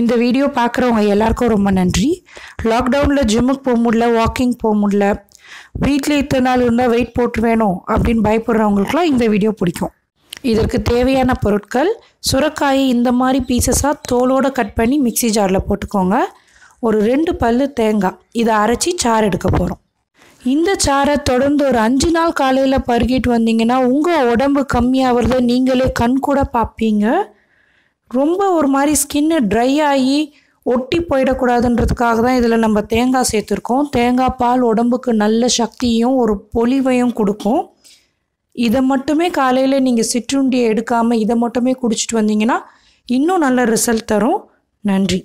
இந்த வீடியோ பார்க்குறவங்க எல்லாருக்கும் ரொம்ப நன்றி. லாக்டவுனில் ஜிம்முக்கு போக முடியல வாக்கிங் போக முடியல. வீட்டில் இத்தனை நாள் இருந்தால் வெயிட் போட்டு வேணும் அப்படின்னு பயப்படுறவங்களுக்குலாம் இந்த வீடியோ பிடிக்கும். இதற்கு தேவையான பொருட்கள் சுரக்காயை இந்த மாதிரி பீசஸாக தோலோடு கட் பண்ணி மிக்ஸி ஜாரில் போட்டுக்கோங்க. ஒரு ரெண்டு பல்லு தேங்காய். இதை அரைச்சி சாறு எடுக்க போகிறோம் இந்த சாறை தொடர்ந்து ஒரு அஞ்சு நாள் காலையில் பருகிட்டு வந்தீங்கன்னா உங்கள் உடம்பு கம்மியாகிறத நீங்களே கண் கூட பார்ப்பீங்க. ரொம்ப ஒரு மாதிரி ஸ்கின்னு ட்ரை ஆகி ஒட்டி போயிடக்கூடாதுன்றதுக்காக தான் இதில் நம்ம தேங்காய் சேர்த்துருக்கோம். தேங்காய் பால் உடம்புக்கு நல்ல சக்தியும் ஒரு பொலிவையும் கொடுக்கும். இதை மட்டுமே காலையில் நீங்கள் சிற்றுண்டியை எடுக்காமல் இதை மட்டுமே குடிச்சிட்டு வந்தீங்கன்னா இன்னும் நல்ல ரிசல்ட் தரும். நன்றி.